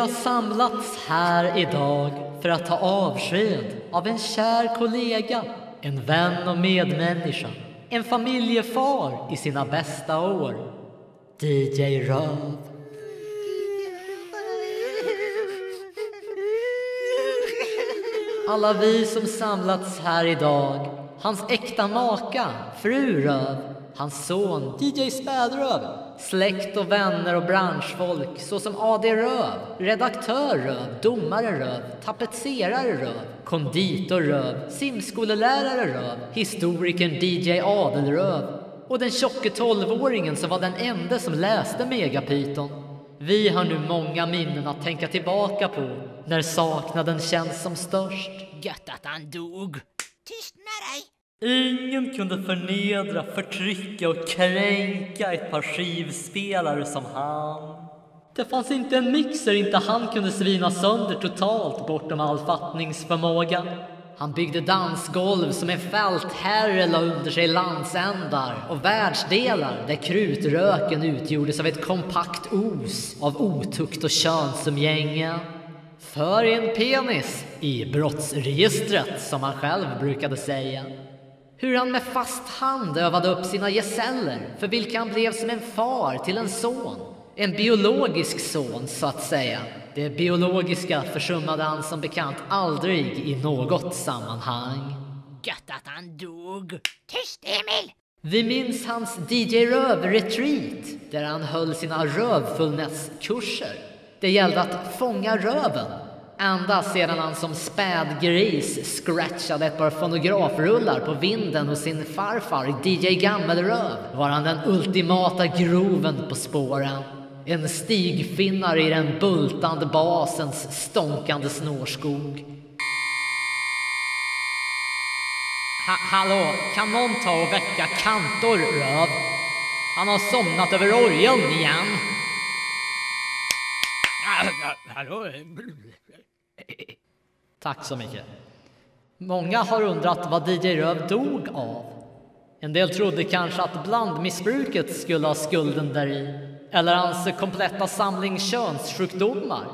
Vi har samlats här idag för att ta avsked av en kär kollega, en vän och medmänniska, en familjefar i sina bästa år. DJ Röv. Alla vi som samlats här idag, hans äkta maka, fru Röv, hans son DJ Spädröv, släkt och vänner och branschfolk såsom AD Röv, redaktör Röv, domare Röv, tapetserare Röv, konditor Röv, simskolelärare Röv, historikern DJ Adelröv och den tjocke tolvåringen som var den enda som läste Megapyton. Vi har nu många minnen att tänka tillbaka på när saknaden känns som störst. Gött att han dog. Tystna dig! Ingen kunde förnedra, förtrycka och kränka ett par skivspelare som han. Det fanns inte en mixer inte han kunde svina sönder totalt bortom all fattningsförmåga. Han byggde dansgolv som en fältherre la under sig landsändar och världsdelar där krutröken utgjordes av ett kompakt os av otukt och könsumgänge. För en penis i brottsregistret, som han själv brukade säga. Hur han med fast hand övade upp sina gesäller för vilka han blev som en far till en son. En biologisk son, så att säga. Det biologiska försummade han som bekant aldrig i något sammanhang. Gött att han dog. Tyst Emil! Vi minns hans DJ Röv-retreat där han höll sina rövfullnäskurser. Det gällde att fånga röven. Ända sedan han som spädgris scratchade ett par fonografrullar på vinden hos sin farfar DJ Gammelröv var han den ultimata groven på spåren. En stigfinnare i den bultande basens stånkande snårskog. Ha hallå, kan någon ta och väcka kantor, Röv? Han har somnat över orgeln igen. Hallå? Tack så mycket. Många har undrat vad DJ Röv dog av. En del trodde kanske att blandmissbruket skulle ha skulden där i. Eller hans kompletta samling könssjukdomar.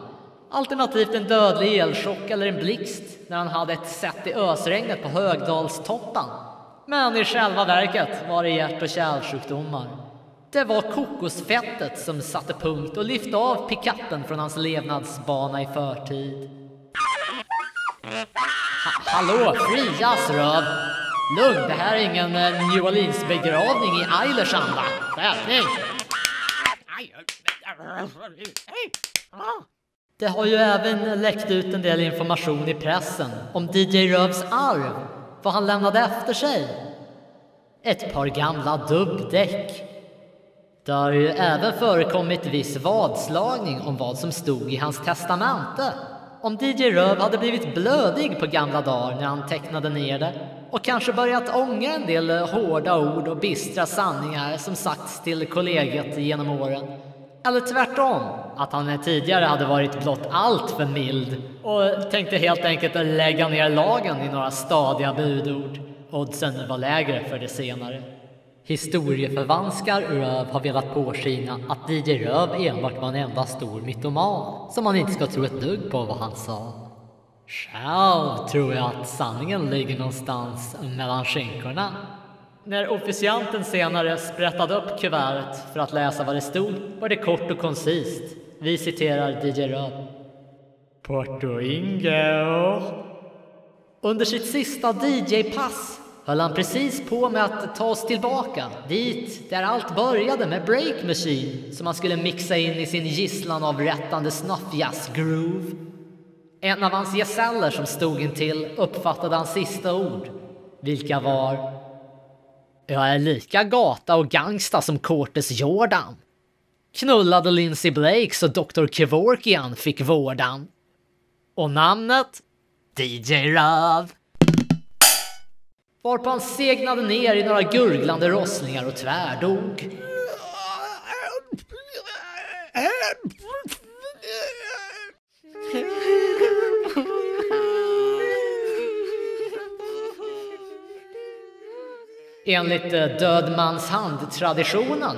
Alternativt en dödlig elchock eller en blixt när han hade ett sätt i ösregnet på Högdalstoppen. Men i själva verket var det hjärt och kärlsjukdomar. Det var kokosfettet som satte punkt och lyfte av pikatten från hans levnadsbana i förtid. Ha hallå, frias röv! Lugn, det här är ingen eh, New Orleans-begravning i Eilers anda. Skärpning! Det har ju även läckt ut en del information i pressen om DJ Rövs arv, vad han lämnade efter sig. Ett par gamla dubbdäck. Det har ju även förekommit viss vadslagning om vad som stod i hans testamente. Om DJ Röv hade blivit blödig på gamla dagar när han tecknade ner det och kanske börjat ångra en del hårda ord och bistra sanningar som sagts till kollegiet genom åren. Eller tvärtom, att han tidigare hade varit blott allt för mild och tänkte helt enkelt lägga ner lagen i några stadiga budord. Oddsen var lägre för det senare. Historieförvanskar Röv har velat påskina att DJ Röv enbart var en enda stor mytoman som man inte ska tro ett dugg på vad han sa. Själv tror jag att sanningen ligger någonstans mellan skinkorna. När officianten senare sprättade upp kuvertet för att läsa vad det stod var det kort och koncist. Vi citerar DJ Röv. Porto Ingo. Under sitt sista DJ-pass höll han precis på med att ta oss tillbaka dit där allt började med Break Machine som han skulle mixa in i sin gisslan av rättande snuffjazz-groove. En av hans gesäller som stod intill uppfattade hans sista ord, vilka var Jag är lika gata och gangsta som Cortes Jordan. Knullade Lindsey Blake så Dr. Kevorkian fick vårdan. Och namnet? DJ Rav. Varpå han segnade ner i några gurglande rosslingar och tvärdog. Enligt eh, död mans hand-traditionen,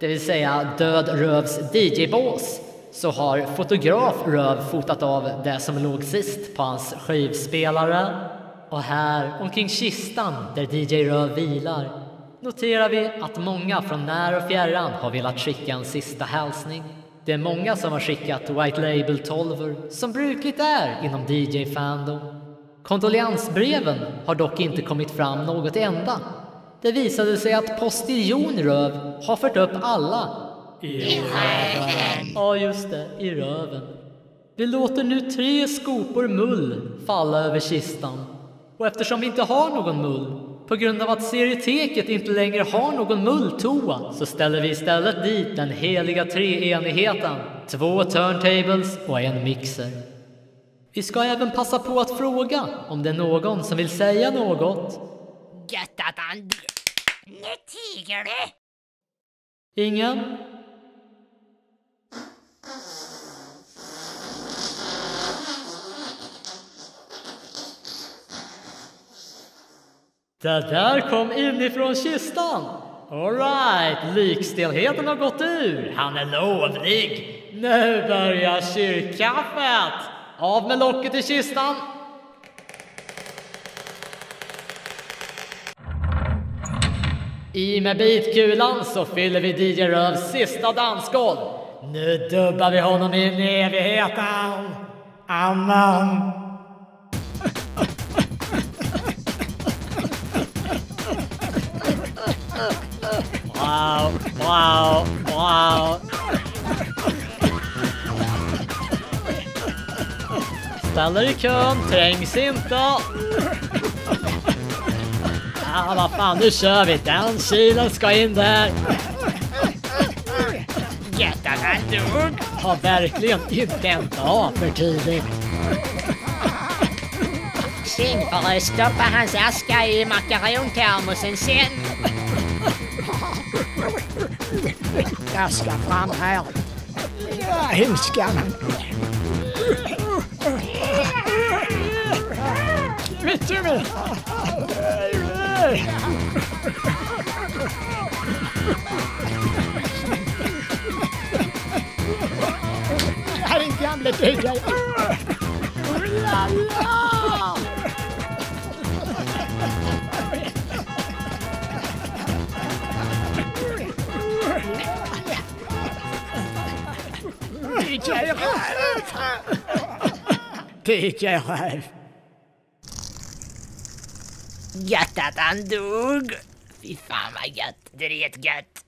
det vill säga död rövs DJ-bås, så har fotograf Röv fotat av det som låg sist på hans skivspelare. Och här omkring kistan där DJ Röv vilar noterar vi att många från när och fjärran har velat skicka en sista hälsning. Det är många som har skickat White Label 12 som brukligt är inom DJ-fandom. Kondoleansbreven har dock inte kommit fram något enda. Det visade sig att postiljon Röv har fört upp alla i röven. Ja, just det, i röven. Vi låter nu tre skopor mull falla över kistan. Och eftersom vi inte har någon mull på grund av att serieteket inte längre har någon mulltoa så ställer vi istället dit den heliga treenigheten, två turntables och en mixer. Vi ska även passa på att fråga om det är någon som vill säga något. Gött att han... Nu tiger du! Ingen? Det där kom inifrån kistan. Alright, likstelheten har gått ur. Han är lovlig. Nu börjar kyrkkaffet. Av med locket i kistan. I med bitkulan så fyller vi DJ Rövs sista dansgolv. Nu dubbar vi honom in i evigheten. Amen. Wow, wow, Ställer i kön, trängs inte. Ja, vad fan, nu kör vi. Den kilen ska in där. Gött att han dog! Har verkligen inte en dag för tidigt. Synd för att stoppa hans aska i makarontermosen sen. Jag ska fram här. Ja, ilskan. Vet du vad? Här är en gamle DJ. Ralf! DJ Ralf! Gött att han dog! Fy fan vad gött. Det är gött.